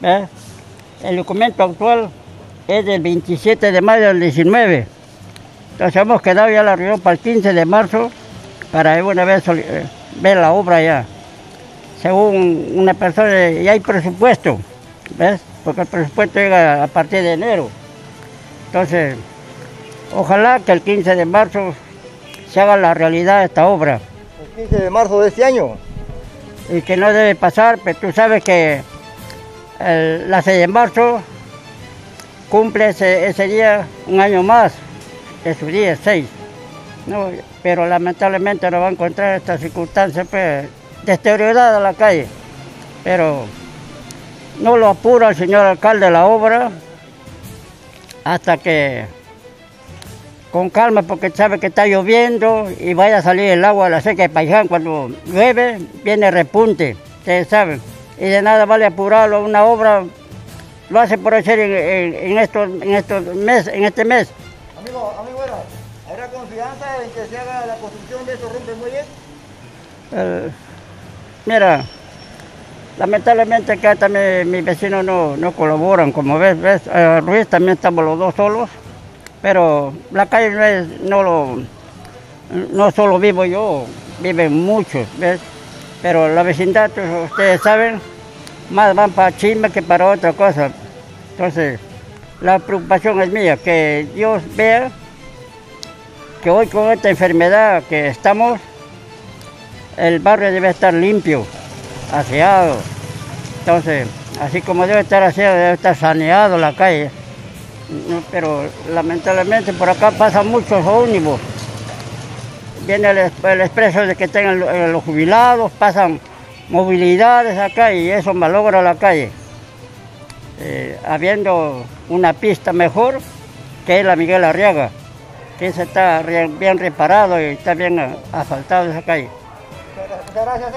¿Ves? El documento actual es del 27 de mayo del 19. Entonces hemos quedado ya la reunión para el 15 de marzo para una vez eh, ver la obra ya. Según una persona, ya hay presupuesto, ¿ves? Porque el presupuesto llega a partir de enero. Entonces, ojalá que el 15 de marzo se haga la realidad esta obra. El 15 de marzo de este año. Y que no debe pasar, pero tú sabes que la 6 de marzo cumple ese, ese, día un año más, de su día 6. No, pero lamentablemente no va a encontrar esta circunstancia pues, deteriorada la calle. Pero no lo apura el señor alcalde la obra hasta que con calma porque sabe que está lloviendo y vaya a salir el agua de la seca de Paiján cuando llueve viene repunte, ustedes saben. Y de nada vale apurarlo, una obra lo hace por hacer en, en, en estos, en estos mes, en este mes. Amigo, amigo, ¿habrá confianza en que se haga la construcción de estos rompemuyes? Eh, mira, lamentablemente acá también mis vecinos no, no colaboran, como ves, ves, eh, Ruiz también estamos los dos solos, pero la calle no, es, no lo, no solo vivo yo, viven muchos, ¿ves? Pero la vecindad, pues, ustedes saben, más van para chisme que para otra cosa. Entonces, la preocupación es mía, que Dios vea que hoy con esta enfermedad que estamos, el barrio debe estar limpio, aseado. Entonces, así como debe estar aseado, debe estar saneado la calle. Pero lamentablemente por acá pasan muchos ómnibus. Viene el, expreso de que tengan los jubilados, pasan movilidades acá y eso malogra la calle. Eh, habiendo una pista mejor que es la Miguel Arriaga, que esa está bien reparado y está bien asfaltado esa calle. Muchas gracias,